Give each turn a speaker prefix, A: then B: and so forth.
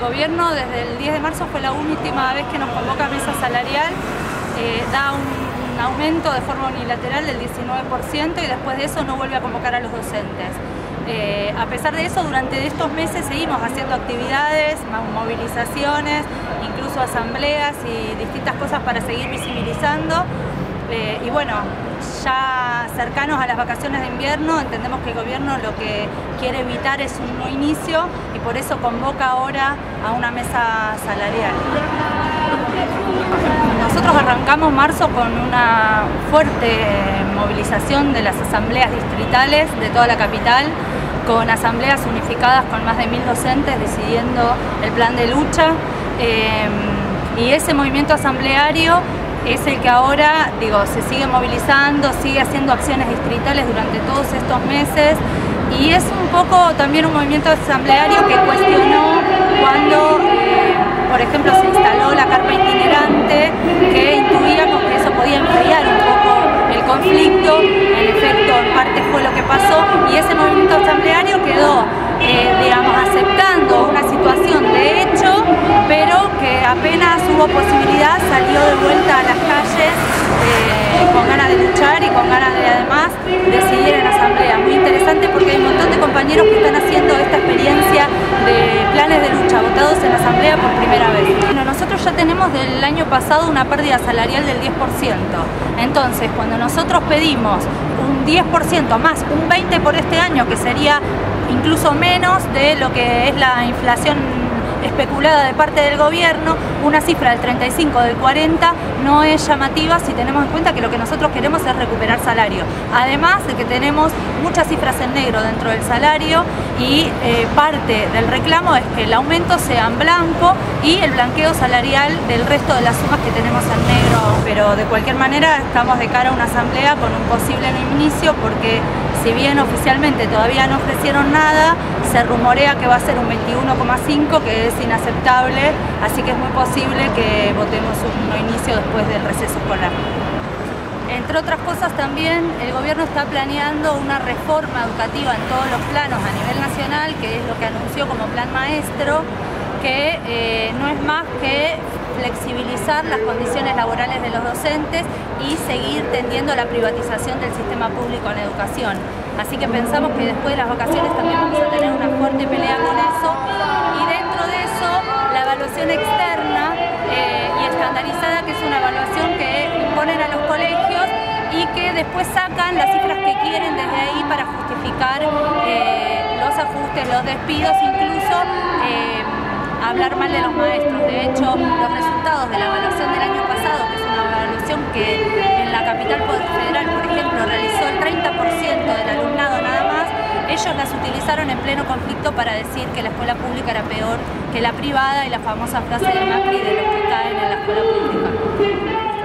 A: gobierno desde el 10 de marzo fue la última vez que nos convoca a mesa salarial, eh, da un, aumento de forma unilateral del 19% y después de eso no vuelve a convocar a los docentes. Eh, a pesar de eso, durante estos meses seguimos haciendo actividades, movilizaciones, incluso asambleas y distintas cosas para seguir visibilizando. Eh, y bueno, ya cercanos a las vacaciones de invierno, entendemos que el gobierno lo que quiere evitar es un nuevo inicio y por eso convoca ahora a una mesa salarial. Nosotros arrancamos marzo con una fuerte movilización de las asambleas distritales de toda la capital, con asambleas unificadas con más de mil docentes decidiendo el plan de lucha. Eh, y ese movimiento asambleario es el que ahora, digo, se sigue movilizando, sigue haciendo acciones distritales durante todos estos meses. Y es un poco también un movimiento asambleario que cuestionó cuando, eh, por ejemplo, se instaló la carpa itinerante, intuíamos que eso podía enfriar un poco el conflicto, en efecto, en parte fue lo que pasó y ese movimiento asambleario quedó, eh, digamos, aceptando una situación de hecho, pero que apenas hubo posibilidad salió de vuelta a las calles eh, con ganas de luchar y con ganas de además decidir en asamblea. Muy interesante porque hay un montón de compañeros que están haciendo esta experiencia de planes de lucha votados en asamblea por primera vez. Bueno, nosotros ya tenemos del año pasado una pérdida salarial del 10%. Entonces, cuando nosotros pedimos un 10% más, un 20% por este año, que sería incluso menos de lo que es la inflación especulada de parte del gobierno, una cifra del 35, del 40, no es llamativa si tenemos en cuenta que lo que nosotros queremos es recuperar salario. Además de que tenemos muchas cifras en negro dentro del salario y eh, parte del reclamo es que el aumento sea en blanco y el blanqueo salarial del resto de las sumas que tenemos en negro. Pero de cualquier manera estamos de cara a una asamblea con un posible inicio porque si bien oficialmente todavía no ofrecieron nada, se rumorea que va a ser un 21,5 que es inaceptable, así que es muy posible que votemos un inicio después del receso escolar. Entre otras cosas también el gobierno está planeando una reforma educativa en todos los planos a nivel nacional, que es lo que anunció como plan maestro, que eh, no es más que flexibilizar las condiciones laborales de los docentes y seguir tendiendo la privatización del sistema público en educación. Así que pensamos que después de las vacaciones también vamos a tener una fuerte pelea con eso y dentro de eso la evaluación externa eh, y estandarizada que es una evaluación que imponen a los colegios y que después sacan las cifras que quieren desde ahí para justificar eh, los ajustes, los despidos, incluso eh, hablar mal de los maestros. De hecho, los que en la capital federal, por ejemplo, realizó el 30% del alumnado nada más, ellos las utilizaron en pleno conflicto para decir que la escuela pública era peor que la privada y la famosa frase de Macri de los que caen en la escuela pública.